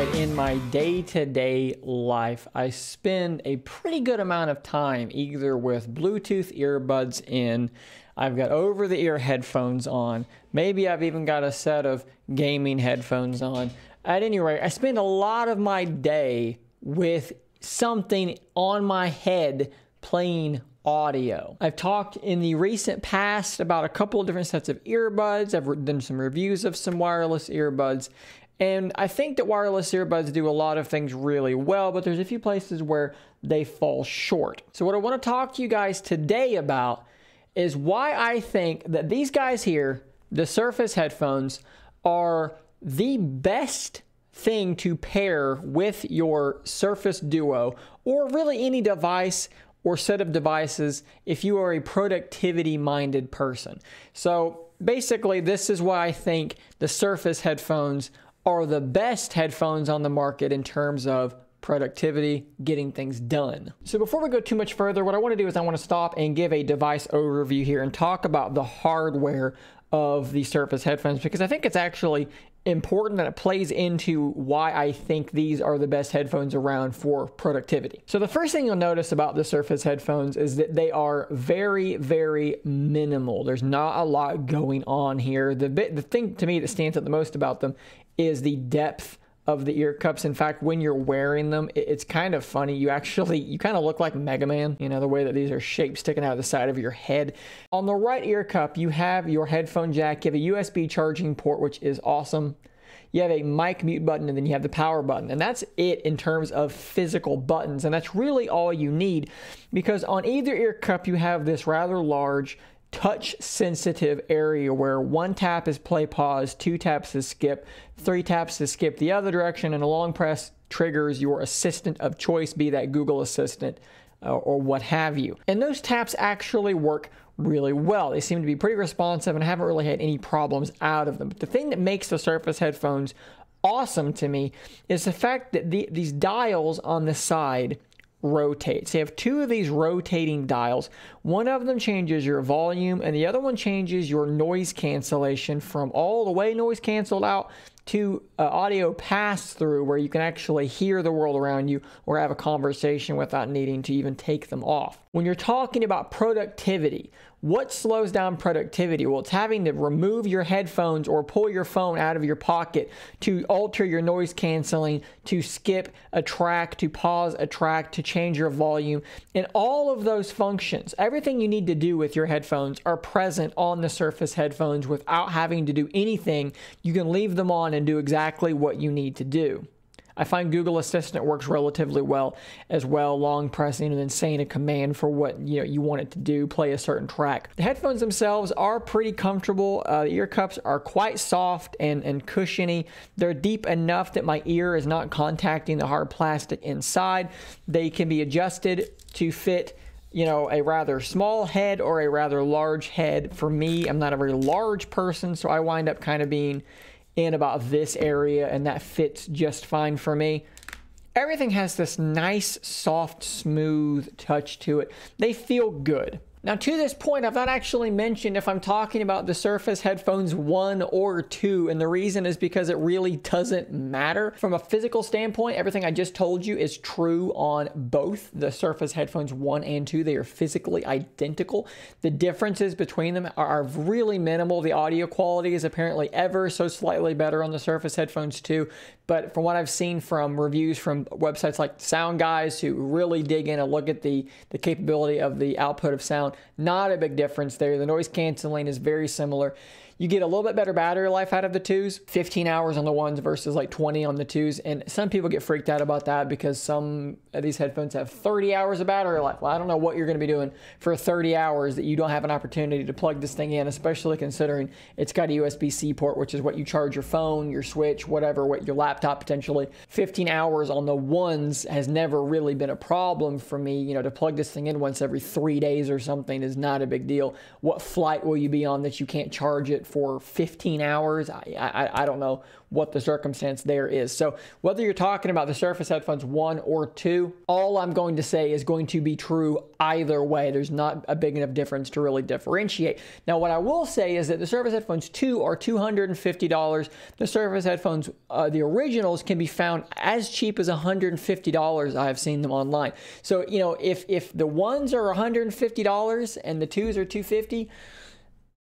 that in my day to day life, I spend a pretty good amount of time either with Bluetooth earbuds in, I've got over the ear headphones on, maybe I've even got a set of gaming headphones on. At any rate, I spend a lot of my day with something on my head playing audio. I've talked in the recent past about a couple of different sets of earbuds. I've done some reviews of some wireless earbuds. And I think that wireless earbuds do a lot of things really well, but there's a few places where they fall short. So, what I want to talk to you guys today about is why I think that these guys here, the Surface headphones, are the best thing to pair with your Surface Duo or really any device or set of devices if you are a productivity minded person. So basically, this is why I think the Surface headphones are the best headphones on the market in terms of productivity, getting things done. So before we go too much further, what I want to do is I want to stop and give a device overview here and talk about the hardware of the Surface headphones because I think it's actually important that it plays into why I think these are the best headphones around for productivity. So the first thing you'll notice about the Surface headphones is that they are very, very minimal. There's not a lot going on here. The bit, the thing to me that stands out the most about them is the depth of the ear cups. In fact, when you're wearing them, it's kind of funny. You actually, you kind of look like Mega Man, you know, the way that these are shaped sticking out of the side of your head. On the right ear cup, you have your headphone jack. You have a USB charging port, which is awesome. You have a mic mute button and then you have the power button. And that's it in terms of physical buttons. And that's really all you need because on either ear cup, you have this rather large touch sensitive area where one tap is play pause, two taps is skip, three taps is skip the other direction, and a long press triggers your assistant of choice, be that Google Assistant uh, or what have you. And those taps actually work really well. They seem to be pretty responsive and I haven't really had any problems out of them. But the thing that makes the Surface headphones awesome to me is the fact that the, these dials on the side rotates. They have two of these rotating dials. One of them changes your volume and the other one changes your noise cancellation from all the way noise canceled out to uh, audio pass through where you can actually hear the world around you or have a conversation without needing to even take them off. When you're talking about productivity, what slows down productivity? Well, it's having to remove your headphones or pull your phone out of your pocket to alter your noise canceling, to skip a track, to pause a track, to change your volume. And all of those functions, everything you need to do with your headphones are present on the Surface headphones without having to do anything. You can leave them on and do exactly what you need to do. I find Google Assistant works relatively well as well, long pressing and then saying a command for what you know you want it to do, play a certain track. The headphones themselves are pretty comfortable. Uh, the ear cups are quite soft and, and cushiony. They're deep enough that my ear is not contacting the hard plastic inside. They can be adjusted to fit you know, a rather small head or a rather large head. For me, I'm not a very large person, so I wind up kind of being in about this area, and that fits just fine for me. Everything has this nice, soft, smooth touch to it. They feel good. Now, to this point, I've not actually mentioned if I'm talking about the Surface Headphones 1 or 2, and the reason is because it really doesn't matter. From a physical standpoint, everything I just told you is true on both the Surface Headphones 1 and 2. They are physically identical. The differences between them are really minimal. The audio quality is apparently ever so slightly better on the Surface Headphones 2, but from what I've seen from reviews from websites like Sound Guys who really dig in and look at the, the capability of the output of sound, not a big difference there. The noise canceling is very similar. You get a little bit better battery life out of the twos, 15 hours on the ones versus like 20 on the twos. And some people get freaked out about that because some of these headphones have 30 hours of battery life. Well, I don't know what you're going to be doing for 30 hours that you don't have an opportunity to plug this thing in, especially considering it's got a USB C port, which is what you charge your phone, your Switch, whatever, what your laptop potentially. 15 hours on the ones has never really been a problem for me. You know, to plug this thing in once every three days or something is not a big deal. What flight will you be on that you can't charge it for 15 hours. I, I, I don't know what the circumstance there is. So whether you're talking about the Surface headphones one or two, all I'm going to say is going to be true either way. There's not a big enough difference to really differentiate. Now, what I will say is that the Surface headphones two are $250. The Surface headphones, uh, the originals, can be found as cheap as $150. I have seen them online. So you know, if if the ones are $150 and the twos are 250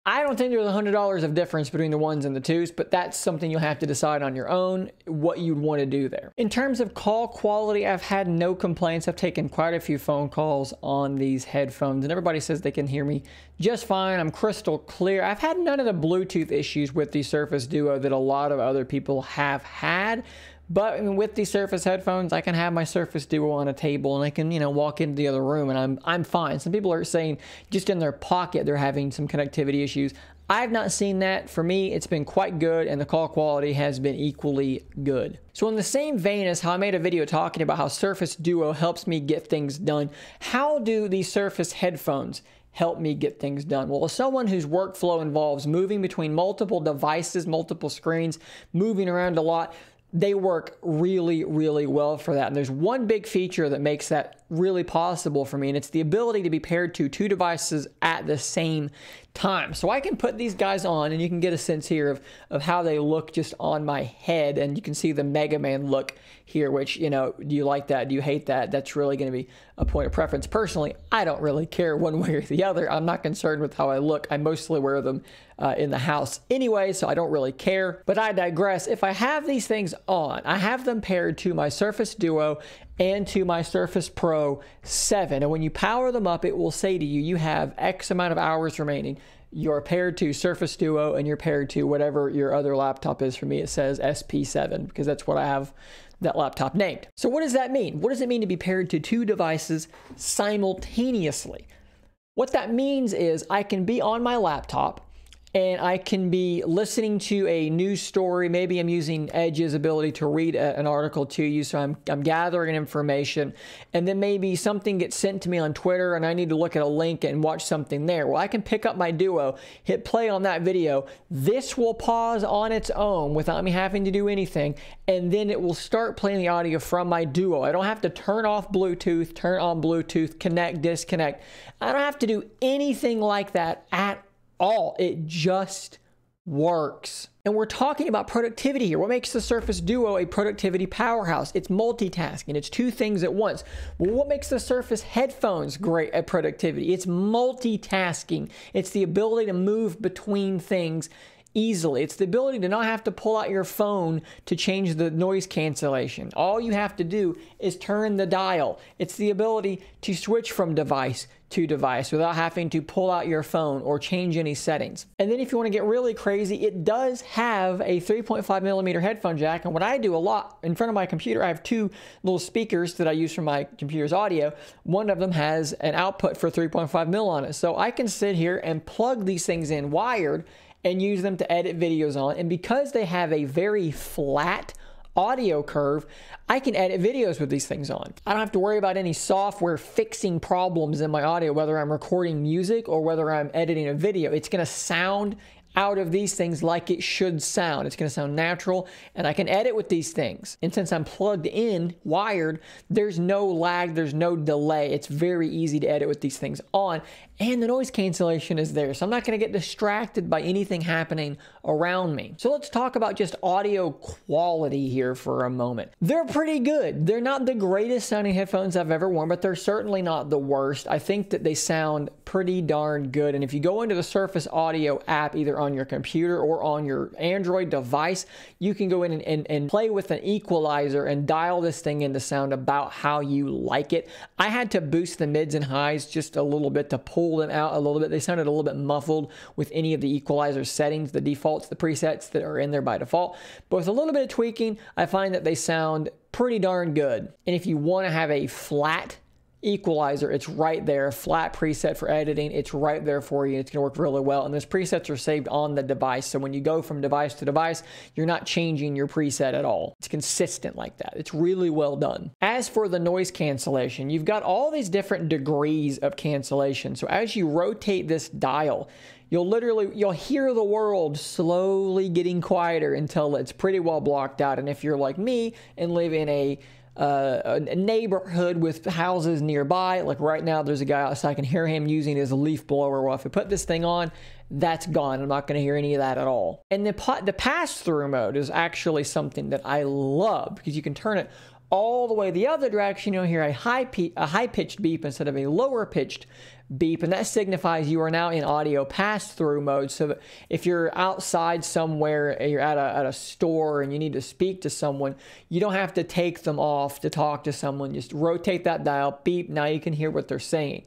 I don't think there's $100 of difference between the ones and the twos, but that's something you'll have to decide on your own what you'd want to do there. In terms of call quality, I've had no complaints. I've taken quite a few phone calls on these headphones, and everybody says they can hear me just fine. I'm crystal clear. I've had none of the Bluetooth issues with the Surface Duo that a lot of other people have had. But with these Surface headphones, I can have my Surface Duo on a table and I can, you know, walk into the other room and I'm I'm fine. Some people are saying just in their pocket they're having some connectivity issues. I've not seen that. For me, it's been quite good and the call quality has been equally good. So in the same vein as how I made a video talking about how Surface Duo helps me get things done, how do these Surface headphones help me get things done? Well, as someone whose workflow involves moving between multiple devices, multiple screens, moving around a lot, they work really, really well for that. And there's one big feature that makes that really possible for me, and it's the ability to be paired to two devices at the same time. So I can put these guys on, and you can get a sense here of, of how they look just on my head, and you can see the Mega Man look here, which, you know, do you like that? Do you hate that? That's really going to be a point of preference. Personally, I don't really care one way or the other. I'm not concerned with how I look. I mostly wear them uh, in the house anyway, so I don't really care. But I digress. If I have these things on, I have them paired to my Surface Duo and to my Surface Pro 7. And when you power them up, it will say to you, you have X amount of hours remaining. You're paired to Surface Duo and you're paired to whatever your other laptop is. For me, it says SP7 because that's what I have that laptop named. So what does that mean? What does it mean to be paired to two devices simultaneously? What that means is I can be on my laptop and I can be listening to a news story. Maybe I'm using Edge's ability to read a, an article to you, so I'm, I'm gathering information. And then maybe something gets sent to me on Twitter and I need to look at a link and watch something there. Well, I can pick up my Duo, hit play on that video. This will pause on its own without me having to do anything, and then it will start playing the audio from my Duo. I don't have to turn off Bluetooth, turn on Bluetooth, connect, disconnect. I don't have to do anything like that at all. It just works. And we're talking about productivity here. What makes the Surface Duo a productivity powerhouse? It's multitasking. It's two things at once. Well, what makes the Surface headphones great at productivity? It's multitasking. It's the ability to move between things easily. It's the ability to not have to pull out your phone to change the noise cancellation. All you have to do is turn the dial. It's the ability to switch from device to device without having to pull out your phone or change any settings. And then if you want to get really crazy, it does have a 3.5 millimeter headphone jack. And what I do a lot in front of my computer, I have two little speakers that I use for my computer's audio. One of them has an output for 3.5 mil on it. So I can sit here and plug these things in wired and use them to edit videos on. And because they have a very flat audio curve, I can edit videos with these things on. I don't have to worry about any software fixing problems in my audio, whether I'm recording music or whether I'm editing a video. It's gonna sound out of these things like it should sound. It's going to sound natural and I can edit with these things. And since I'm plugged in, wired, there's no lag, there's no delay. It's very easy to edit with these things on and the noise cancellation is there. So I'm not going to get distracted by anything happening around me. So let's talk about just audio quality here for a moment. They're pretty good. They're not the greatest sounding headphones I've ever worn, but they're certainly not the worst. I think that they sound pretty darn good. And if you go into the Surface Audio app, either on your computer or on your Android device, you can go in and, and, and play with an equalizer and dial this thing into sound about how you like it. I had to boost the mids and highs just a little bit to pull them out a little bit. They sounded a little bit muffled with any of the equalizer settings, the defaults, the presets that are in there by default. But with a little bit of tweaking, I find that they sound pretty darn good. And if you want to have a flat equalizer, it's right there. Flat preset for editing, it's right there for you. It's going to work really well. And those presets are saved on the device. So when you go from device to device, you're not changing your preset at all. It's consistent like that. It's really well done. As for the noise cancellation, you've got all these different degrees of cancellation. So as you rotate this dial, You'll literally you'll hear the world slowly getting quieter until it's pretty well blocked out. And if you're like me and live in a uh, a neighborhood with houses nearby. Like right now, there's a guy outside. I can hear him using his leaf blower. Well, if I put this thing on, that's gone. I'm not going to hear any of that at all. And the, the pass through mode is actually something that I love because you can turn it all the way the other direction. You'll hear a high, a high pitched beep instead of a lower pitched beep, and that signifies you are now in audio pass through mode. So if you're outside somewhere, eh, you're at a, at a store and you need to speak to someone, you don't have to take them off to talk to someone. Just rotate that dial, beep, now you can hear what they're saying.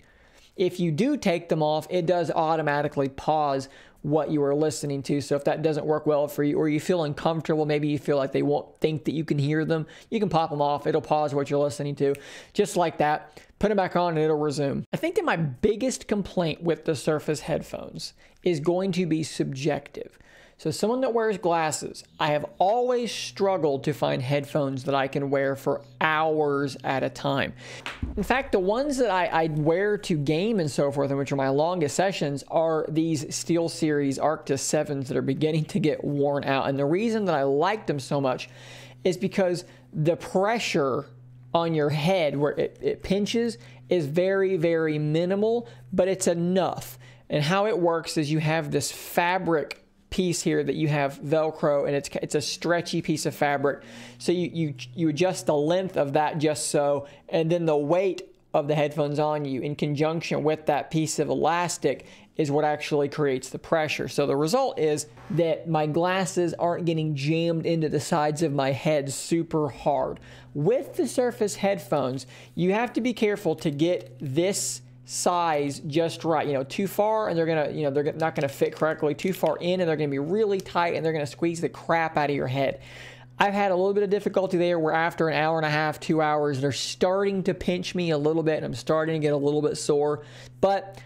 If you do take them off, it does automatically pause what you are listening to. So if that doesn't work well for you or you feel uncomfortable, maybe you feel like they won't think that you can hear them, you can pop them off. It'll pause what you're listening to. Just like that put it back on and it'll resume. I think that my biggest complaint with the Surface headphones is going to be subjective. So, someone that wears glasses, I have always struggled to find headphones that I can wear for hours at a time. In fact, the ones that I, I wear to game and so forth, and which are my longest sessions, are these SteelSeries Arctis 7s that are beginning to get worn out. And the reason that I like them so much is because the pressure on your head where it, it pinches is very, very minimal, but it's enough. And how it works is you have this fabric piece here that you have Velcro and it's it's a stretchy piece of fabric. So you, you, you adjust the length of that just so, and then the weight of the headphones on you in conjunction with that piece of elastic is what actually creates the pressure. So the result is that my glasses aren't getting jammed into the sides of my head super hard. With the Surface headphones, you have to be careful to get this size just right. You know, too far and they're gonna, you know, they're not gonna fit correctly. Too far in and they're gonna be really tight and they're gonna squeeze the crap out of your head. I've had a little bit of difficulty there where after an hour and a half, two hours, they're starting to pinch me a little bit and I'm starting to get a little bit sore. But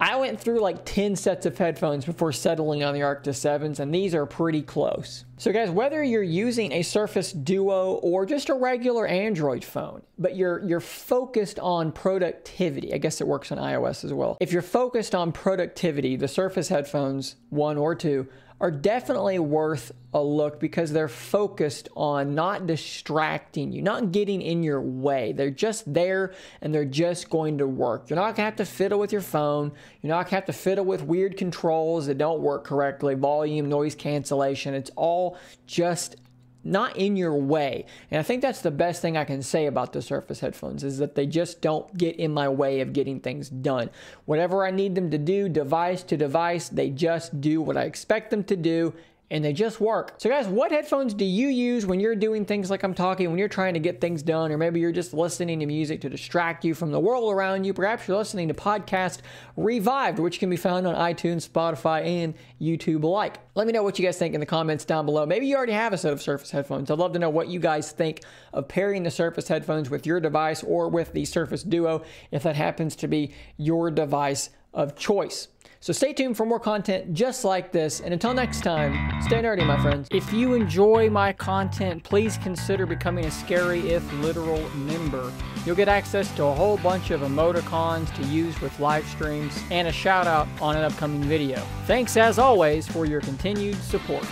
I went through like 10 sets of headphones before settling on the Arctis 7s, and these are pretty close. So guys, whether you're using a Surface Duo or just a regular Android phone, but you're you're focused on productivity, I guess it works on iOS as well. If you're focused on productivity, the Surface headphones, one or two, are definitely worth a look because they're focused on not distracting you, not getting in your way. They're just there and they're just going to work. You're not to have to fiddle with your phone. You're not to have to fiddle with weird controls that don't work correctly, volume, noise cancellation. It's all just not in your way. And I think that's the best thing I can say about the Surface headphones is that they just don't get in my way of getting things done. Whatever I need them to do, device to device, they just do what I expect them to do and they just work. So guys, what headphones do you use when you're doing things like I'm talking, when you're trying to get things done, or maybe you're just listening to music to distract you from the world around you? Perhaps you're listening to podcast Revived, which can be found on iTunes, Spotify, and YouTube alike. Let me know what you guys think in the comments down below. Maybe you already have a set of Surface headphones. I'd love to know what you guys think of pairing the Surface headphones with your device or with the Surface Duo, if that happens to be your device of choice. So stay tuned for more content just like this. And until next time, stay nerdy, my friends. If you enjoy my content, please consider becoming a Scary If Literal member. You'll get access to a whole bunch of emoticons to use with live streams and a shout out on an upcoming video. Thanks as always for your continued support.